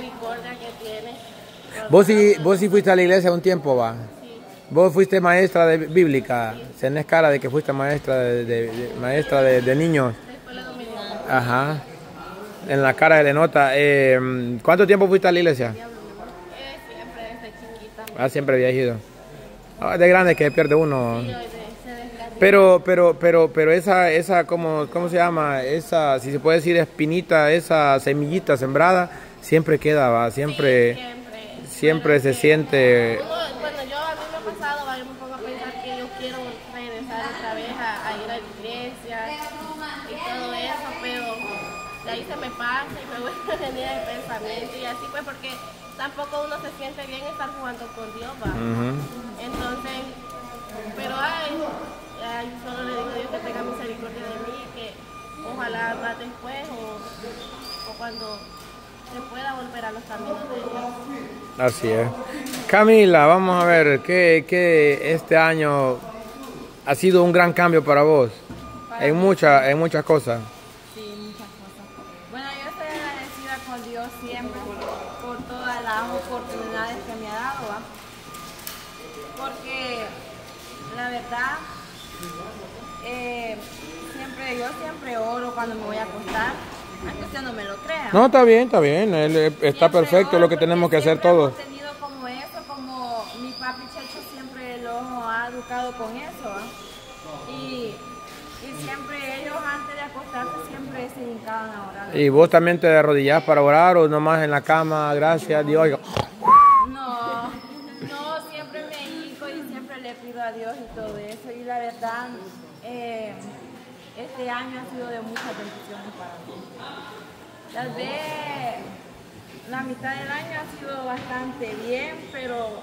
misericordia que. Vos sí, vos sí fuiste a la iglesia un tiempo, va. Vos fuiste maestra de bíblica. Tenés cara de que fuiste maestra de, de- de- maestra de, de niños. Ajá. En la cara le nota. Eh, ¿Cuánto tiempo fuiste a la iglesia? Eh, siempre desde chiquita. Ah, siempre había ido. Ah, de grande que pierde uno. Se. Pero, pero, pero, pero esa, esa, ¿cómo, cómo se llama? Esa, si se puede decir espinita, esa semillita sembrada, siempre queda, va, siempre, Siempre. siempre se siente. Uno, bueno, yo a mí me ha pasado, va, yo me pongo a pensar que yo quiero regresar otra vez a, a ir a la iglesia y todo eso, pero de ahí se me pasa y me vuelve a venir el pensamiento y así pues porque tampoco uno se siente bien estar jugando con Dios, va. Ujú. Entonces, pero ay, ay, solo le digo a Dios que tenga misericordia de mí, que ojalá más después o, o cuando pueda volver a los caminos de Dios. Así es. Camila, vamos a ver, ¿qué, qué este año ha sido un gran cambio para vos? En, muchas en muchas cosas. Sí, muchas cosas. Bueno, yo estoy agradecida con Dios siempre por todas las oportunidades que me ha dado, ¿va? Porque la verdad, eh, siempre, yo siempre oro cuando me voy a acostar, aunque usted no me lo crea. No, está bien, está bien, él, eh, está Siempre perfecto, es lo que tenemos que hacer todos. hemos tenido como eso, como mi papi Checho siempre lo ha educado con eso, ¿va? Y, y siempre ellos antes de acostarse siempre se hincaban a orar. ¿Y vos también te arrodillás para orar o nomás en la cama, gracias a Dios? No, no, siempre me hinco y siempre le pido a Dios y todo eso. Y la verdad, eh, este año ha sido de muchas bendiciones para mí. Tal vez la mitad del año ha sido bastante bien, pero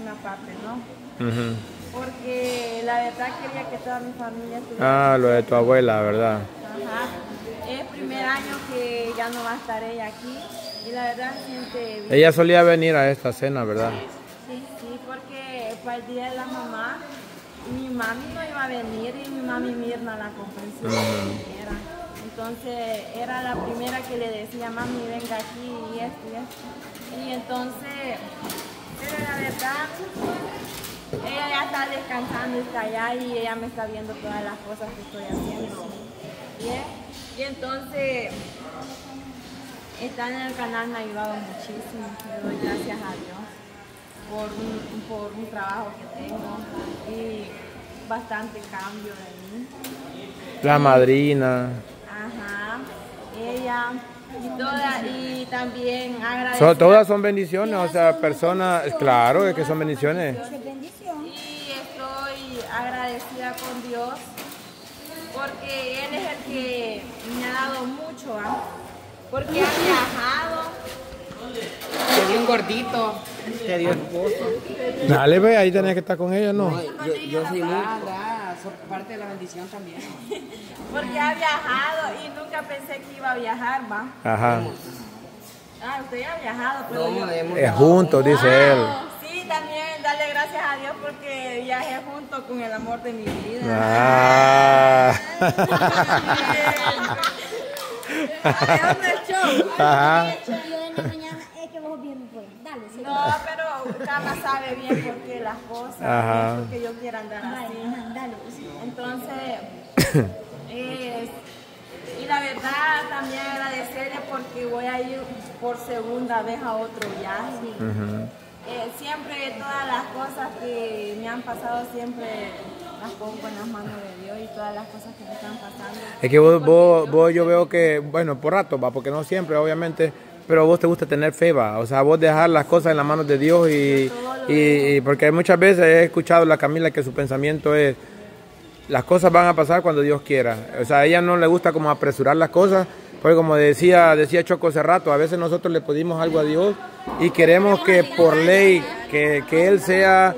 una parte no. Ujú. Porque la verdad quería que toda mi familia estuviera. Ah, lo de tu abuela, ¿verdad? Ajá. Es el primer año que ya no va a estar ella aquí y la verdad siente bien. Ella solía venir a esta cena, ¿verdad? Sí, sí, porque para el día de la mamá, mi mami no iba a venir y mi mami Mirna, la comprensión era. Entonces era la primera que le decía, mami, venga aquí y esto y esto. Y entonces, pero la verdad, ella ya está descansando, está allá y ella me está viendo todas las cosas que estoy haciendo. Bien. Y entonces, estar en el canal me ha ayudado muchísimo. Le doy gracias a Dios por un, por un trabajo que tengo y bastante cambio de mí. La madrina. Ajá, ella y, toda, y también So- agradecida. todas son bendiciones, o sea, personas, claro, es que son bendiciones. Y estoy agradecida con Dios porque Él es el que me ha dado mucho, ¿ah? porque ha viajado. Dio un gordito, te dio esposo. Dale, ve, ahí tenés que estar con ella, ¿no? Yo, yo soy muy... Son parte de la bendición también. Porque ha viajado y nunca pensé que iba a viajar, va. Ajá. Ah, usted ya ha viajado, pero No, yo... hemos Es juntos, dice él. Sí, también darle gracias a Dios porque viajé junto con el amor de mi vida. Ah. ¿Dónde el show? Ajá. Vos bien pues. Dale, sí. No, pero Cama sabe bien por qué las cosas, Ajá. porque yo quiera andar así. ajá, dale. sí. Entonces, es- y la verdad también agradecerle porque voy a ir por segunda vez a otro viaje. Eh, siempre todas las cosas que me han pasado siempre las pongo en las manos de Dios y todas las cosas que me están pasando. Es que vos, vos, vos yo veo que, bueno, por rato, va, porque no siempre, obviamente, pero a vos te gusta tener fe, va. O sea, vos dejar las cosas en las manos de Dios y, y, porque muchas veces he escuchado a la Camila que su pensamiento es, las cosas van a pasar cuando Dios quiera. O sea, a ella no le gusta como apresurar las cosas, porque como decía, decía Choco hace rato, a veces nosotros le pedimos algo a Dios y queremos que por ley, que, que Él sea,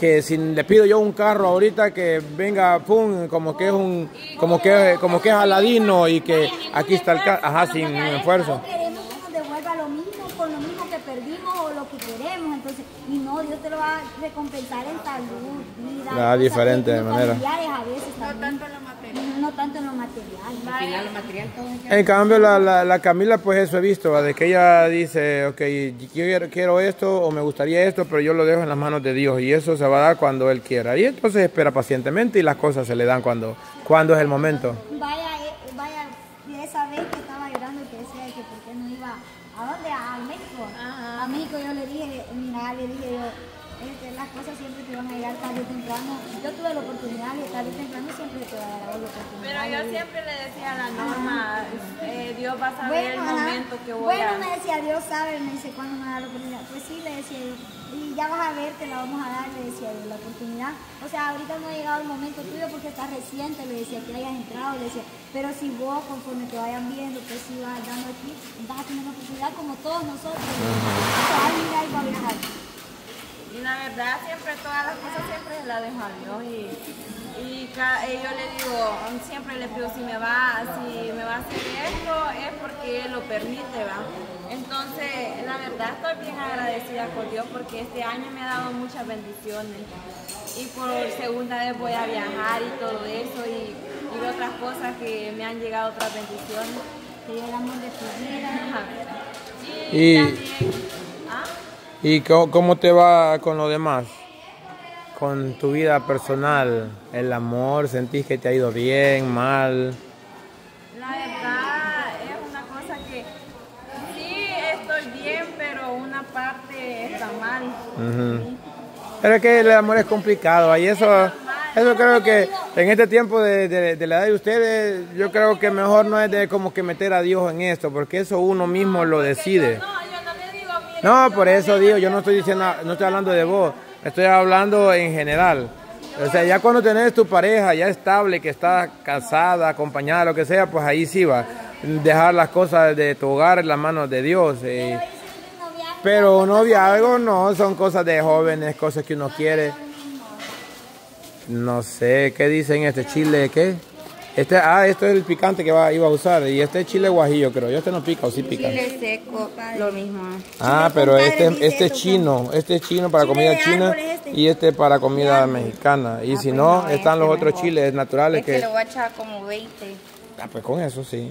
que si le pido yo un carro ahorita que venga, pum, como que es un, como que, como que es aladino y que aquí está el carro, ajá, sin esfuerzo. Queremos que nos devuelva lo mismo mismo, con lo mismo que perdimos o lo que queremos. Entonces, y no, Dios te lo va a recompensar en salud, vida. Ah, diferente de manera. a veces No también. tanto en lo material. No tanto en lo material. Al final, lo material todo es En cambio, la, la, la Camila, pues eso he visto, ¿va? de que ella dice, ok, yo quiero, quiero esto o me gustaría esto, pero yo lo dejo en las manos de Dios y eso se va a dar cuando Él quiera. Y entonces espera pacientemente y las cosas se le dan cuando, cuando es el momento. Vaya, y esa vez que estaba llorando que decía que por qué no iba, ¿a dónde? A México. A México yo le dije, mira, le dije yo, este, las cosas siempre te van a llegar tarde o temprano. Yo tuve la oportunidad de tarde o temprano siempre te va a dar la oportunidad. Pero yo siempre le decía a la norma, eh, Dios va a saber el ajá. momento que voy bueno, a... me decía, Dios sabe, me dice, ¿cuándo me da la oportunidad? Pues sí, le decía yo, y ya vas a ver, te la vamos a dar, le decía yo, la oportunidad. O sea, ahorita no ha llegado el momento tuyo porque estás reciente, le decía, que hayas entrado, le decía, pero si vos, conforme te vayan viendo, pues si vas dando aquí, vas a tener la oportunidad como todos nosotros. O sea, mira, y va a viajar. Y la verdad, siempre todas las cosas siempre se las dejo a Dios y, y, y yo le digo, siempre le pido si me va, si me va a hacer esto es porque Él lo permite, ¿va? Entonces, la verdad estoy bien agradecida con Dios porque este año me ha dado muchas bendiciones y por segunda vez voy a viajar y todo eso y, y otras cosas que me han llegado otras bendiciones. Que amor de tu vida. Y, Y- también. ¿Y co- cómo te va con lo demás? Con tu vida personal, el amor, sentís que te ha ido bien, mal. La verdad es una cosa que sí estoy bien, pero una parte está mal. Pero es que el amor es complicado y eso, eso creo que en este tiempo de, de- de la edad de ustedes, yo creo que mejor no es de como que meter a Dios en esto, porque eso uno mismo lo decide. No, por eso digo, yo no estoy diciendo, no estoy hablando de vos, estoy hablando en general. O sea, ya cuando tenés tu pareja ya estable, que está casada, acompañada, lo que sea, pues ahí sí va. Dejar las cosas de tu hogar en las manos de Dios. eh. Pero un noviazgo no, son cosas de jóvenes, cosas que uno quiere. No sé, ¿qué dicen este chile? ¿Qué? Este, ah, esto es el picante que va, iba a usar. Y este es chile guajillo, creo. Yo este no pica o sí pica. chile seco, lo mismo. Ah, pero este, este es eso, chino, este es chino para Chile comida china es este. y este para comida mexicana. Y si no, no, están los este otros mejor. chiles naturales Este que... le voy a echar como 20. Ah, pues con eso sí.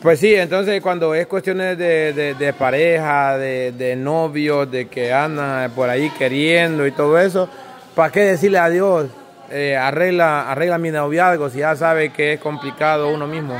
Pues sí, entonces cuando es cuestiones de, de, de pareja, de, de novios, de que andan por ahí queriendo y todo eso, ¿para qué decirle a Dios? Eh, arregla, arregla mi noviazgo si ya sabe que es complicado uno mismo.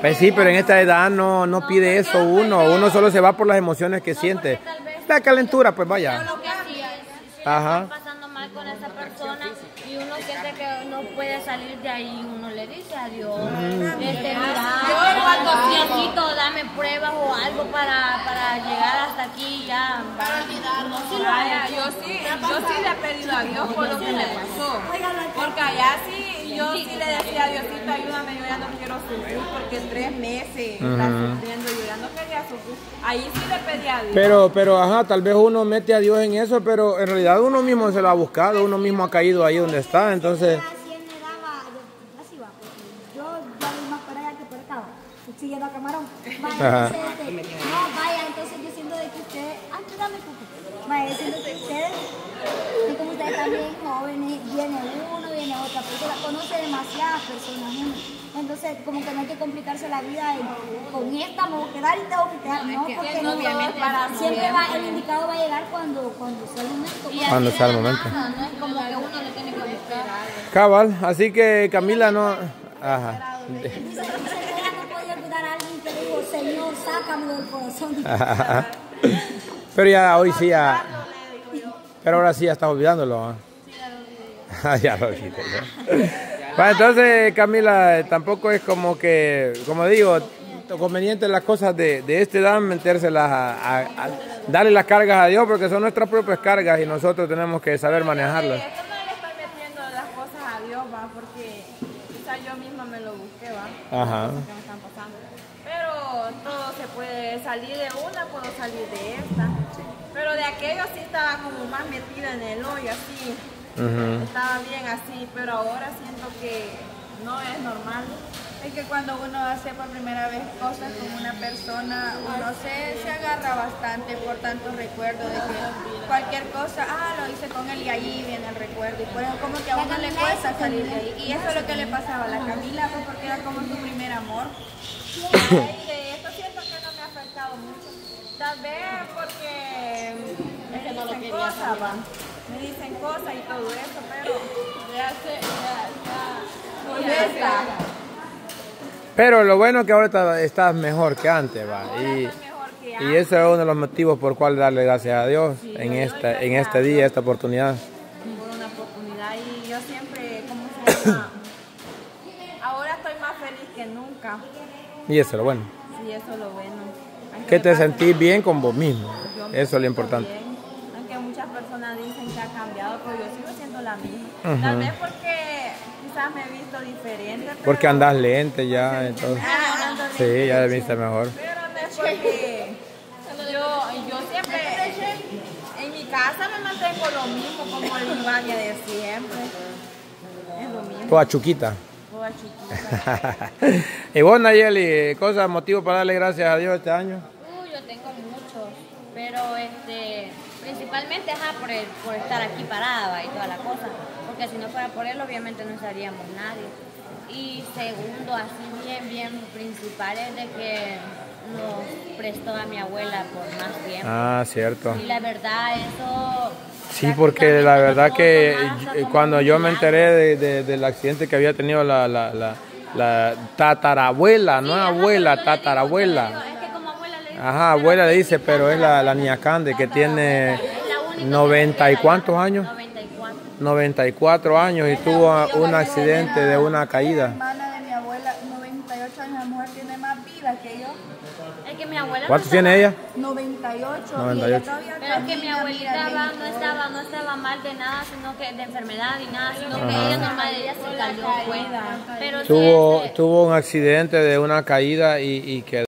Pues sí, pero en esta edad no, no pide eso uno, uno solo se va por las emociones que siente. La calentura, pues vaya. Ajá. Con esa persona y uno siente que no puede salir de ahí uno le dice a Dios este mira cuando Diosito dame pruebas o algo para, para llegar hasta aquí ya. Para olvidarlo. sí yo sí, yo sí le he pedido a Dios por lo que me pasó. Porque allá sí, yo sí le decía a Diosito, ayúdame, yo ya no quiero sufrir porque tres meses está sufriendo, quería sufrir. Ahí sí le pedí a Dios. Pero, pero, ajá, tal vez uno mete a Dios en eso, pero en realidad uno mismo se lo ha buscado, uno mismo ha caído ahí donde está, entonces... Así él me daba, yo- así va, porque yo ya voy más para allá que por acá, siguiendo a camarón. Vaya, entonces, este, no, vaya, entonces yo siento de que ustedes, ay, tú dame cuco. Vaya, yo siento que ustedes, y como ustedes también jóvenes, viene uno, viene otra persona, conoce demasiadas personas, uno. Entonces, como que no hay que complicarse la vida y con esta me voy a quedar y tengo que quedar, no, porque no, para siempre va, el indicado va a llegar cuando, cuando sea el momento. Cuando sea el momento. nada, no es como que uno le tiene que buscar Cabal, así que Camila no... Ajá. No Señor, del corazón. Pero ya hoy sí ya... Pero ahora sí ya estás olvidándolo. ¿ah? Ah, ya lo. Bueno, entonces Camila, tampoco es como que, como digo, conveniente las cosas de, de esta edad metérselas a, a- a darle las cargas a Dios porque son nuestras propias cargas y nosotros tenemos que saber manejarlas. Esto no le estoy metiendo las cosas a Dios, va, porque quizá yo misma me lo busqué, va. Ajá. Las cosas que me están pasando. Pero todo se puede salir de una, puedo salir de esta. Pero de aquello sí estaba como más metida en el hoyo, así. Estaba bien así, pero ahora siento que no es normal. Es que cuando uno hace por primera vez cosas con una persona, uno se, se agarra bastante por tantos recuerdos de que cualquier cosa, ah, lo hice con él y ahí viene el recuerdo. Y por eso como que a uno le cuesta salir de ahí. Y eso es lo que le pasaba a la Camila, pues porque era como su primer amor. De esto siento que no me ha afectado mucho. Tal vez porque Es que no lo quería cosas. Me dicen cosas y todo eso, pero Ya sé, ya, ya. ya. Pero lo bueno es que ahora estás, mejor que antes, va. Y, Estoy mejor que y ese es uno de los motivos por cual darle gracias a Dios en este, en este día, esta oportunidad. por una oportunidad y yo siempre, ¿cómo se llama? Ahora estoy más feliz que nunca. Y eso es lo bueno. Sí, eso es lo bueno. Aunque Que te sentís bien con vos mismo. Yo Eso es lo importante. bien, Aunque muchas personas dicen que ha cambiado, pero yo sigo siendo la misma. Ujú. Tal vez porque quizás me he visto diferente. Pero, Porque andas lente ya, entonces. Ah, Sí, bien. ya viste mejor. Pero no es porque yo, yo siempre en mi casa me mantengo lo mismo como el Ivania de siempre. Es lo mismo, Toda chuquita. toda chiquita. y vos, Nayeli, cosas, motivo para darle gracias a Dios este año. Uh, yo tengo muchos, pero este, principalmente ajá, por, el- por estar aquí parada y toda la cosa, porque si no fuera por él obviamente no estaríamos nadie. Y segundo, así bien, bien principal es de que nos prestó a mi abuela por más tiempo. Ah, cierto. Y la verdad, eso... Sí, porque la verdad que cuando yo me enteré de- de- del accidente que había tenido la, la, la, la tatarabuela, no Sí, abuela, tatarabuela. Ajá, abuela le dice, pero es la, la niña Cande que tiene es la única que 90 y cuántos años. 94. 94 años y tuvo un accidente de una La caída. hermana de mi abuela, 98 años, la mujer tiene más vida que yo. Es que mi abuela no ¿Cuántos estaba- tiene ella? 98. Y 98. ella todavía Pero es que mi abuelita va- no estaba, no estaba mal de nada, sino que de enfermedad ni nada, sino que ella normal, ella se cayó, fue. Pero Tuvo, este, tuvo un accidente de una caída y, y quedó